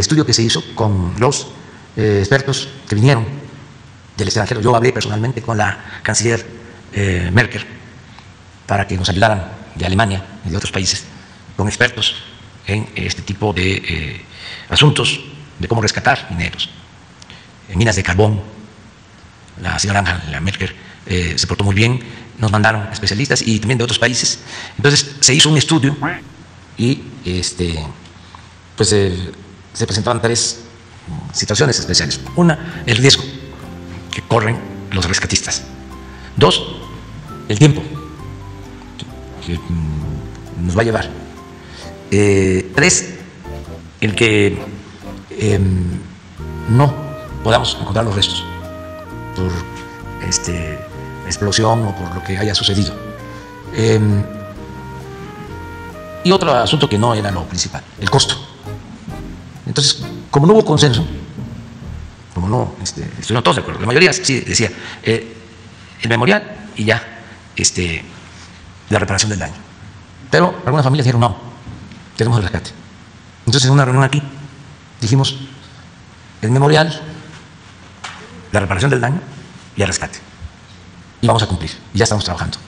estudio que se hizo con los eh, expertos que vinieron del extranjero. Yo hablé personalmente con la canciller eh, Merkel para que nos ayudaran de Alemania y de otros países con expertos en este tipo de eh, asuntos de cómo rescatar mineros, minas de carbón. La señora Angela Merkel se portó muy bien, nos mandaron especialistas y también de otros países. Entonces se hizo un estudio y este, pues se presentaban tres situaciones especiales. Una, el riesgo que corren los rescatistas. Dos, el tiempo que mm, nos va a llevar. Eh, tres, el que em, no podamos encontrar los restos por este, explosión o por lo que haya sucedido. Em, y otro asunto que no era lo principal, el costo. Entonces, como no hubo consenso, como no este, estuvieron todos de acuerdo, la mayoría sí decía eh, el memorial y ya este, la reparación del daño. Pero algunas familias dijeron no, tenemos el rescate. Entonces, en una reunión aquí dijimos el memorial, la reparación del daño y el rescate. Y vamos a cumplir, y ya estamos trabajando.